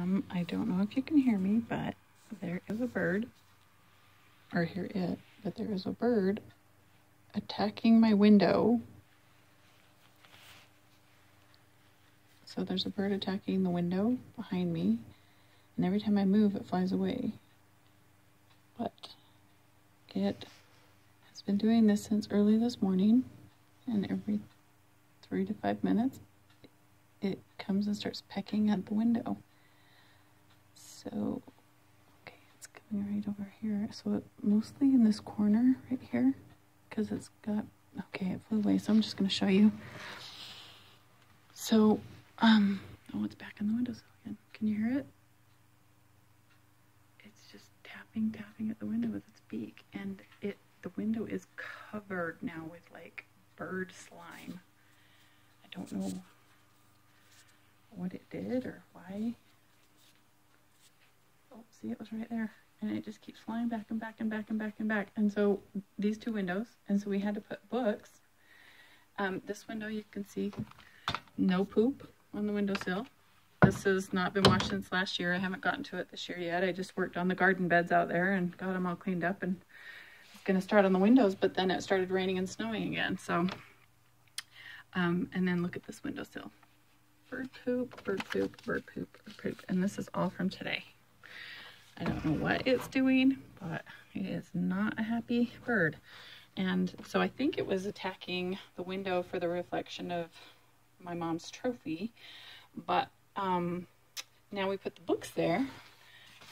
Um, I don't know if you can hear me, but there is a bird, or hear it, but there is a bird attacking my window. So there's a bird attacking the window behind me, and every time I move, it flies away. But it has been doing this since early this morning, and every three to five minutes, it comes and starts pecking at the window. So, okay, it's coming right over here. So, it, mostly in this corner right here, because it's got, okay, it flew away. So, I'm just going to show you. So, um, oh, it's back in the window again. Can you hear it? It's just tapping, tapping at the window with its beak, and it the window is covered now with like bird slime. I don't know what it did or why. See, it was right there. And it just keeps flying back and back and back and back and back. And so these two windows, and so we had to put books. Um, this window you can see no poop on the windowsill. This has not been washed since last year. I haven't gotten to it this year yet. I just worked on the garden beds out there and got them all cleaned up and going to start on the windows, but then it started raining and snowing again. So, um, and then look at this windowsill. Bird poop, bird poop, bird poop, bird poop. And this is all from today. I don't know what it's doing, but it is not a happy bird. And so I think it was attacking the window for the reflection of my mom's trophy. But um, now we put the books there,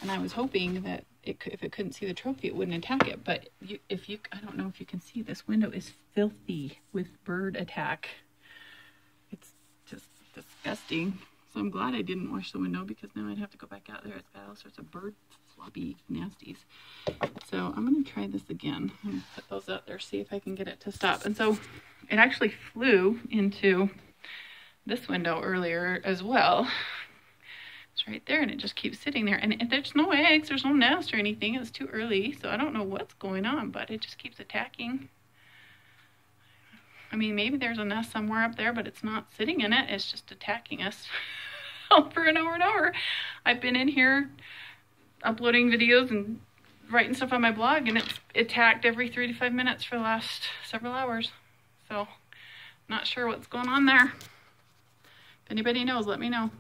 and I was hoping that it could, if it couldn't see the trophy, it wouldn't attack it. But you, if you, I don't know if you can see, this window is filthy with bird attack. It's just disgusting. So I'm glad I didn't wash the window because now I'd have to go back out there. It's got all sorts of bird floppy nasties. So I'm going to try this again. I'm going to put those out there, see if I can get it to stop. And so it actually flew into this window earlier as well. It's right there and it just keeps sitting there. And, there's no eggs, there's no nest or anything. It's too early, so I don't know what's going on, but it just keeps attacking. I mean, maybe there's a nest somewhere up there, but it's not sitting in it. It's just attacking us over and over and over. I've been in here uploading videos and writing stuff on my blog, and it's attacked every three to five minutes for the last several hours. So, not sure what's going on there. If anybody knows, let me know.